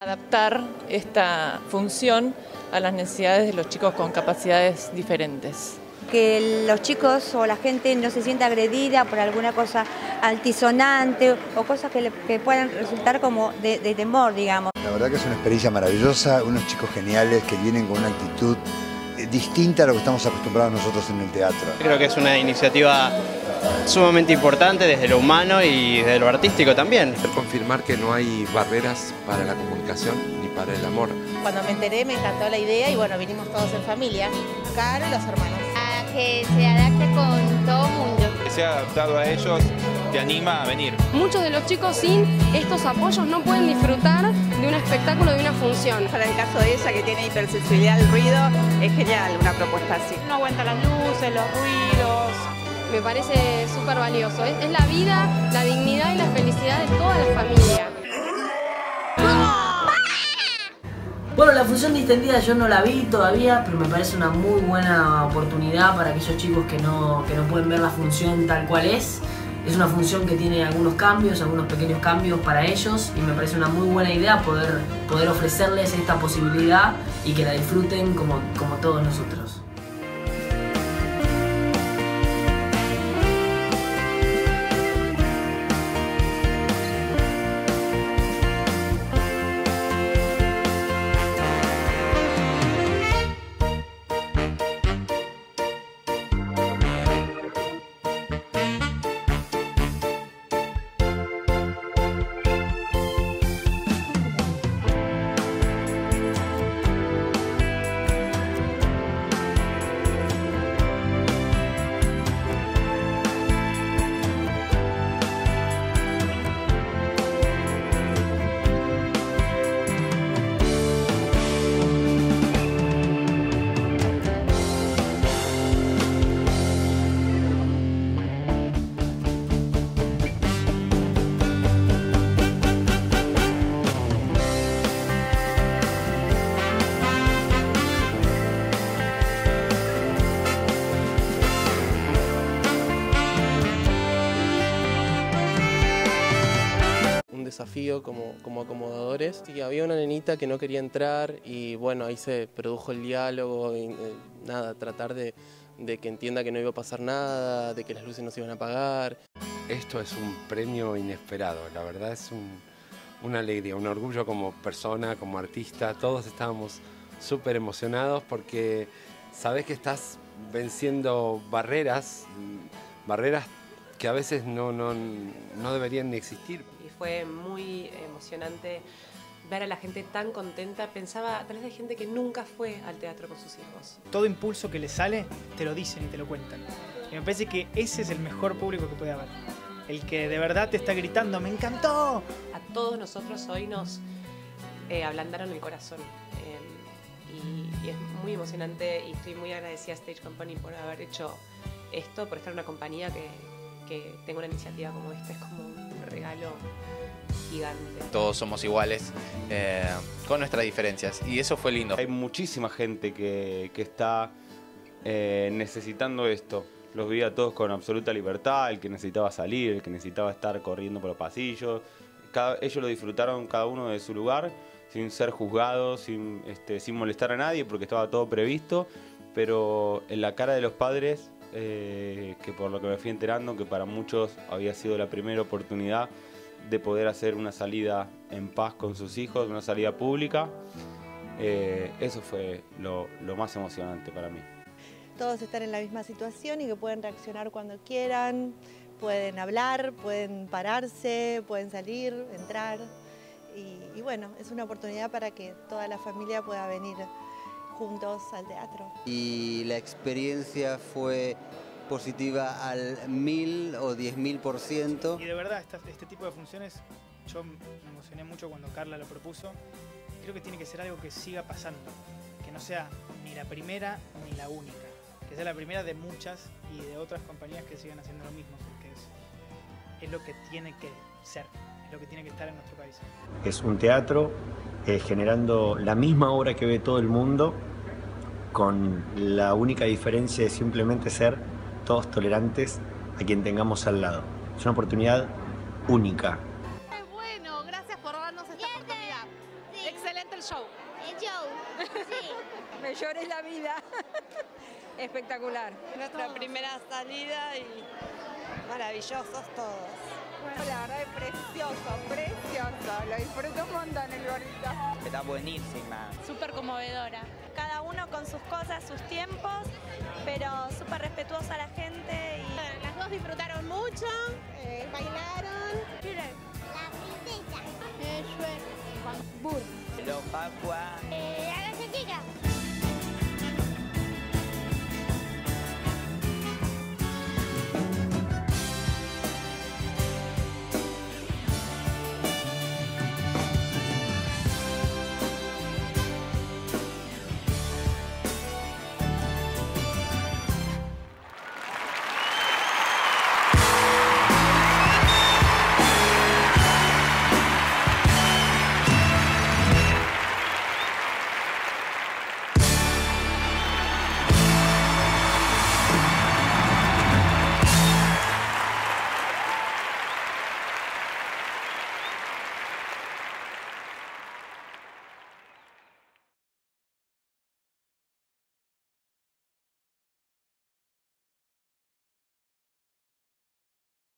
adaptar esta función a las necesidades de los chicos con capacidades diferentes. Que los chicos o la gente no se sienta agredida por alguna cosa altisonante o cosas que, puedan resultar como de, de temor, digamos. La verdad que es una experiencia maravillosa, unos chicos geniales que vienen con una actitud distinta a lo que estamos acostumbrados nosotros en el teatro. Creo que es una iniciativa sumamente importante desde lo humano y desde lo artístico también. Confirmar que no hay barreras para la comunicación ni para el amor. Cuando me enteré me encantó la idea y bueno, vinimos todos en familia, Caro y los hermanos. A que se adapte con todo mundo. Que sea adaptado a ellos te anima a venir. Muchos de los chicos sin estos apoyos no pueden disfrutar de un espectáculo, de una función. Para el caso de ella que tiene hipersensibilidad al ruido, es genial una propuesta así. No aguanta las luces, los ruidos, me parece súper valioso. Es, la vida, la dignidad y la felicidad de toda la familia. Bueno, la función distendida yo no la vi todavía, pero me parece una muy buena oportunidad para aquellos chicos que no, que no pueden ver la función tal cual es. Es una función que tiene algunos cambios, algunos pequeños cambios para ellos y me parece una muy buena idea poder, poder ofrecerles esta posibilidad y que la disfruten como, como todos nosotros. Como, como acomodadores. Y había una nenita que no quería entrar y bueno, ahí se produjo el diálogo eh, nada, tratar de, que entienda que no iba a pasar nada, de que las luces no se iban a apagar. Esto es un premio inesperado, la verdad es una alegría, un orgullo como persona, como artista, todos estábamos súper emocionados porque sabes que estás venciendo barreras, barreras que a veces no, no, no deberían existir fue muy emocionante ver a la gente tan contenta. Pensaba, tal vez hay gente que nunca fue al teatro con sus hijos. Todo impulso que le sale, te lo dicen y te lo cuentan. Y me parece que ese es el mejor público que puede haber. El que de verdad te está gritando, ¡me encantó! A todos nosotros hoy nos eh, ablandaron el corazón. Eh, y, y, es muy emocionante y estoy muy agradecida a Stage Company por haber hecho esto, por estar en una compañía que, que tenga una iniciativa como esta. Es como un regalo gigante. Todos somos iguales, eh, con nuestras diferencias, y eso fue lindo. Hay muchísima gente que, está eh, necesitando esto. Los vi a todos con absoluta libertad, el que necesitaba salir, el que necesitaba estar corriendo por los pasillos. ellos lo disfrutaron cada uno de su lugar, sin ser juzgados, sin, este, sin molestar a nadie, porque estaba todo previsto. Pero en la cara de los padres eh, que por lo que me fui enterando, que para muchos había sido la primera oportunidad de poder hacer una salida en paz con sus hijos, una salida pública. Eh, eso fue lo, más emocionante para mí. Todos están en la misma situación y que pueden reaccionar cuando quieran, pueden hablar, pueden pararse, pueden salir, entrar. y bueno, es una oportunidad para que toda la familia pueda venir juntos al teatro. Y la experiencia fue positiva al mil o diez mil por ciento. Y de verdad, este tipo de funciones, yo me emocioné mucho cuando Carla lo propuso. Creo que tiene que ser algo que siga pasando, que no sea ni la primera ni la única, que sea la primera de muchas y de otras compañías que sigan haciendo lo mismo, porque es, es lo que tiene que ser, lo que tiene que estar en nuestro país. Es un teatro eh, generando la misma obra que ve todo el mundo, con la única diferencia de simplemente ser todos tolerantes a quien tengamos al lado. Es una oportunidad única. bueno, gracias por darnos esta oportunidad. Excelente el Me lloré la vida. Espectacular. Nuestra primera salida y maravillosos todos. La verdad es precioso, precioso. Lo disfruto un montón el gordito. Está buenísima. Súper conmovedora. Cada uno con sus cosas, sus tiempos, pero súper respetuosa a la gente. Y... Las dos disfrutaron mucho, eh, bailaron. La princesa. Es. Los Pascua. Eh, a la.